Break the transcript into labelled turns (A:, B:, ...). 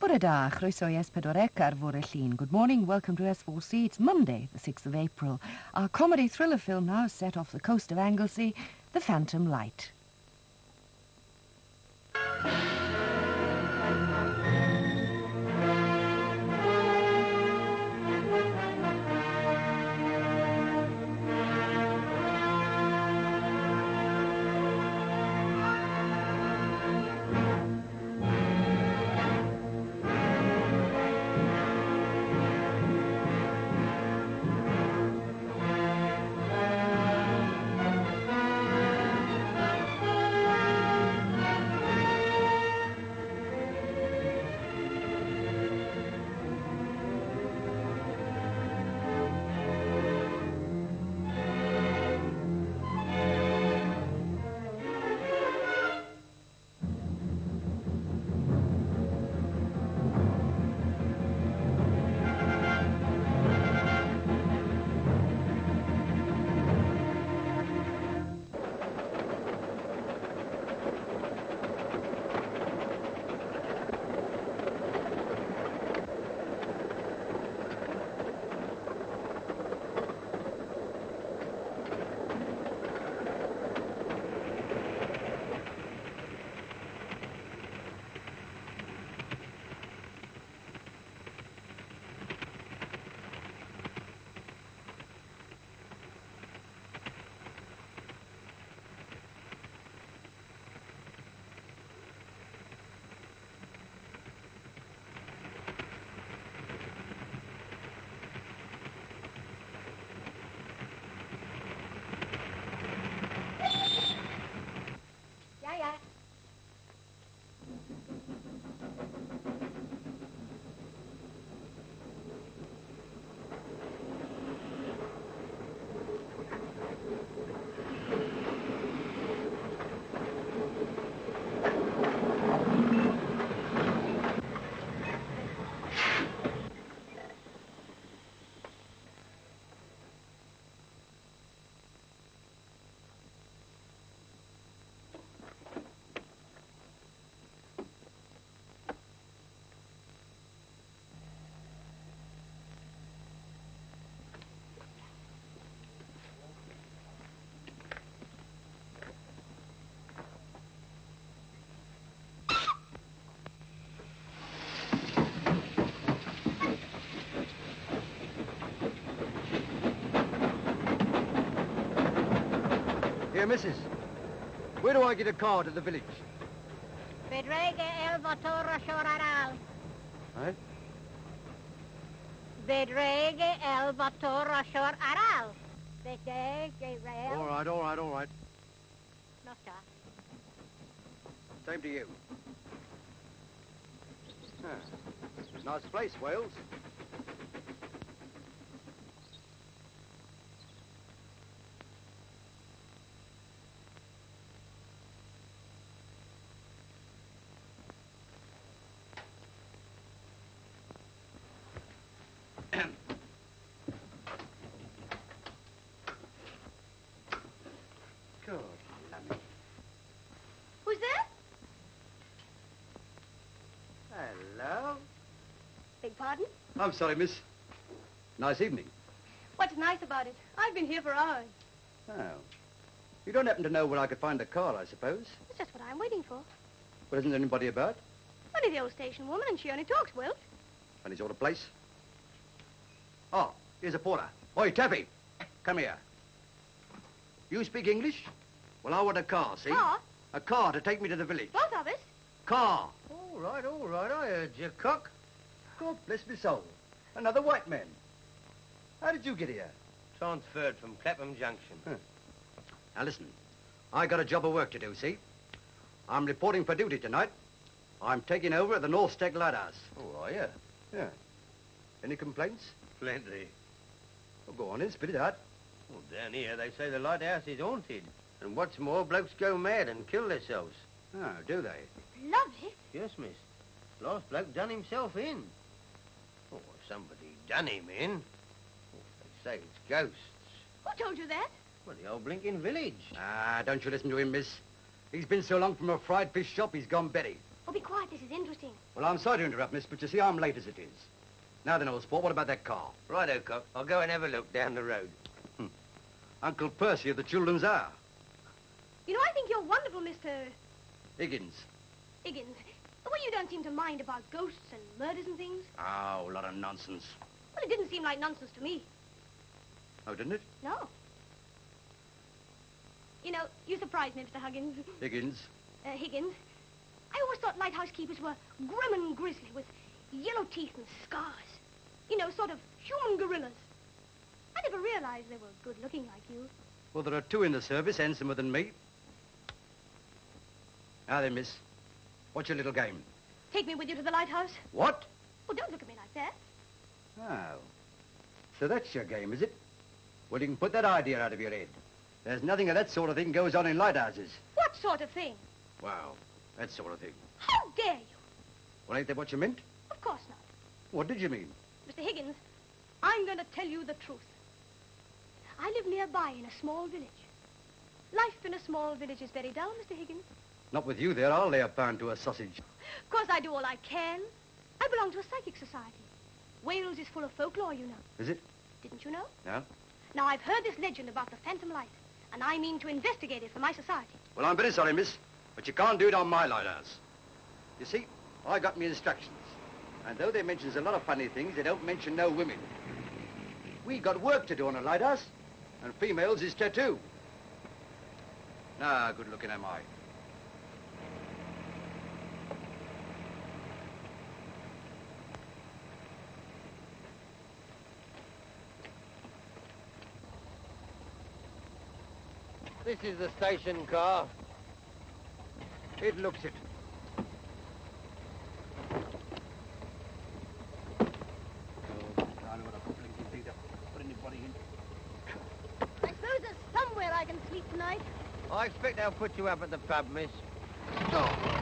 A: Bore da, chroeso i S4C ar fore llun. Good morning, welcome to S4C. It's Monday, the 6th of April. Our comedy thriller film now set off the coast of Anglesey, The Phantom Light.
B: Here, missus. Where do I get a car to the village?
C: Vedrege el votoro shoraral.
B: Eh?
C: Vedrege el votoro shoraral.
B: All right, all right, all right.
C: No, sir.
B: Same to you. Huh. Nice place, Wales. God, lummy.
C: Who's that?
B: Hello.
C: Beg pardon?
B: I'm sorry, miss. Nice evening.
C: What's nice about it? I've been here for hours.
B: Oh. You don't happen to know where I could find a car, I suppose?
C: That's just what I'm waiting for.
B: Well, isn't there anybody about?
C: Only the old station woman, and she only talks Welsh.
B: Any sort of place? Oh, here's a porter. Oi, Taffy, come here. You speak English? Well, I want a car, see?
C: Car?
B: A car to take me to the village.
C: Both of us.
B: Car. All right, all right, I heard you, cock. God bless me soul. Another white man. How did you get here?
D: Transferred from Clapham Junction.
B: Now listen, I got a job of work to do, see? I'm reporting for duty tonight. I'm taking over at the North Steg Lighthouse.
D: Oh, are you?
B: Yeah. Any complaints?
D: Plenty.
B: Well, go on in, spit it out.
D: Well, down here they say the lighthouse is haunted. And what's more, blokes go mad and kill themselves.
B: Oh, do they?
C: Lovely.
D: Yes, miss. Last bloke done himself in. Somebody done him in. They say it's ghosts.
C: Who told you that?
D: Well, the old blinking village.
B: Ah, don't you listen to him, miss. He's been so long from a fried fish shop, he's gone Betty.
C: Oh, be quiet. This is interesting.
B: Well, I'm sorry to interrupt, miss, but you see, I'm late as it is. Now then, old sport, what about that car?
D: Righto, Cock. I'll go and have a look down the road.
B: Uncle Percy of the Children's Hour.
C: You know, I think you're wonderful, Mr.
B: Higgins.
C: Higgins. Way you don't seem to mind about ghosts and murders and things.
B: Oh, a lot of nonsense.
C: Well, it didn't seem like nonsense to me.
B: Oh, didn't it?
C: No. You know, you surprised me, Mr. Huggins.
B: Higgins.
C: Uh, Higgins. I always thought lighthouse keepers were grim and grisly with yellow teeth and scars. You know, sort of human gorillas. I never realized they were good looking like you.
B: Well, there are two in the service, handsomer than me. Now then, miss. What's your little game?
C: Take me with you to the lighthouse.
B: What?
C: Oh, don't look at me like that.
B: Oh. So that's your game, is it? Well, you can put that idea out of your head. There's nothing of that sort of thing goes on in lighthouses.
C: What sort of thing?
B: Wow, that sort of thing.
C: How dare you?
B: Well, ain't that what you meant?
C: Of course not.
B: What did you mean?
C: Mr. Higgins, I'm going to tell you the truth. I live nearby in a small village. Life in a small village is very dull, Mr. Higgins.
B: Not with you there. I'll lay a pound to a sausage.
C: Of course, I do all I can. I belong to a psychic society. Wales is full of folklore, you know.
B: Is it?
C: Didn't you know?
B: No?
C: Now, I've heard this legend about the Phantom Light, and I mean to investigate it for my society.
B: Well, I'm very sorry, miss, but you can't do it on my lighthouse. You see, I got me instructions. And though they mentions a lot of funny things, they don't mention no women. We got work to do on a lighthouse, and females is tattoo. Nah, good looking am I.
D: This is the station car.
B: It looks it.
C: I suppose there's somewhere I can sleep tonight.
D: I expect they'll put you up at the pub, miss.
B: Oh.